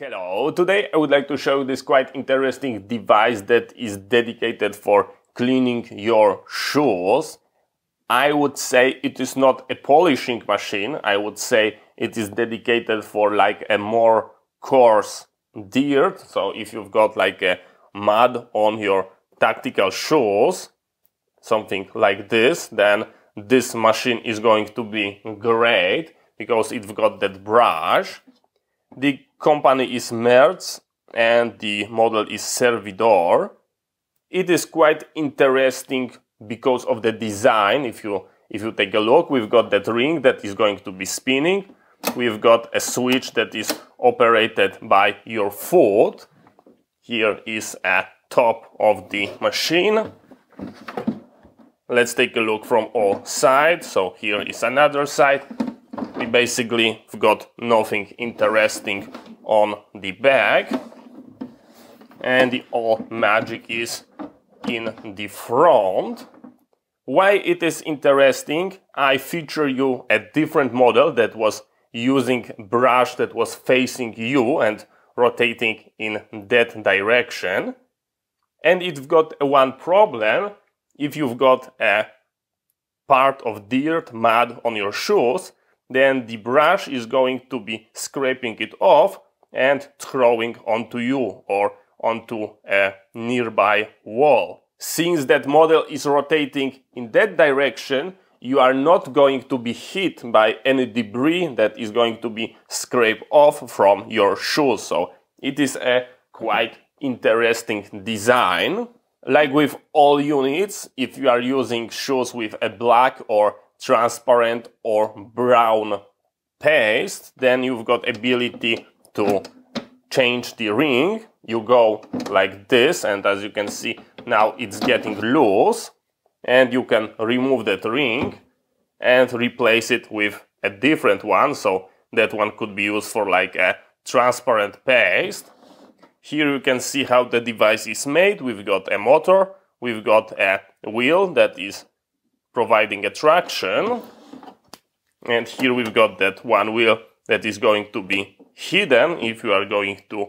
Hello, today I would like to show this quite interesting device that is dedicated for cleaning your shoes. I would say it is not a polishing machine, I would say it is dedicated for like a more coarse dirt. So if you've got like a mud on your tactical shoes, something like this, then this machine is going to be great because it's got that brush. The company is Merz and the model is Servidor. It is quite interesting because of the design. If you if you take a look, we've got that ring that is going to be spinning. We've got a switch that is operated by your foot. Here is a top of the machine. Let's take a look from all sides. So here is another side. We basically got nothing interesting on the back And the all magic is in the front. Why it is interesting, I feature you a different model that was using brush that was facing you and rotating in that direction. And it's got one problem. If you've got a part of dirt, mud on your shoes, then the brush is going to be scraping it off and throwing onto you or onto a nearby wall. Since that model is rotating in that direction, you are not going to be hit by any debris that is going to be scraped off from your shoes. So it is a quite interesting design. Like with all units, if you are using shoes with a black or transparent or brown paste, then you've got ability to change the ring. You go like this, and as you can see, now it's getting loose, and you can remove that ring and replace it with a different one. So that one could be used for like a transparent paste. Here you can see how the device is made. We've got a motor, we've got a wheel that is providing a traction. And here we've got that one wheel that is going to be hidden if you are going to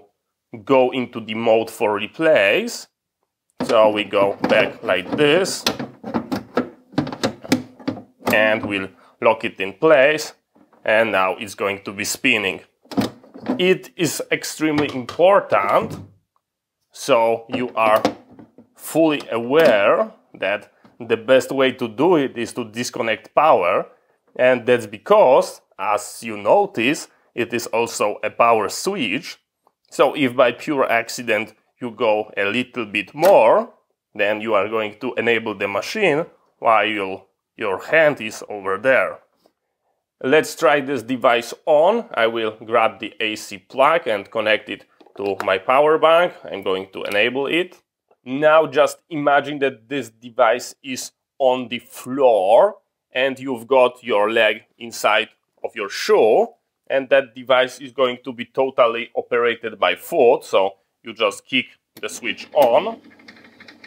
go into the mode for replace. So we go back like this and we'll lock it in place and now it's going to be spinning. It is extremely important so you are fully aware that the best way to do it is to disconnect power and that's because as you notice it is also a power switch. So if by pure accident you go a little bit more then you are going to enable the machine while your hand is over there. Let's try this device on. I will grab the AC plug and connect it to my power bank. I'm going to enable it now just imagine that this device is on the floor and you've got your leg inside of your shoe and that device is going to be totally operated by foot so you just kick the switch on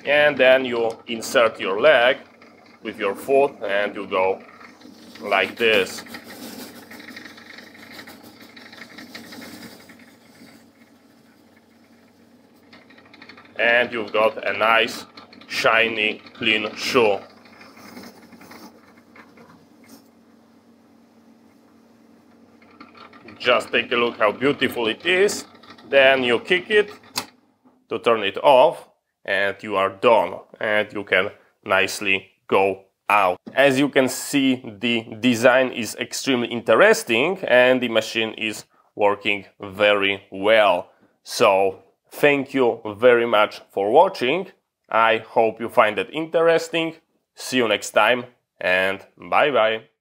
and then you insert your leg with your foot and you go like this and you've got a nice shiny clean shoe just take a look how beautiful it is then you kick it to turn it off and you are done and you can nicely go out. As you can see the design is extremely interesting and the machine is working very well. So thank you very much for watching. I hope you find it interesting. See you next time and bye bye.